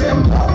simple.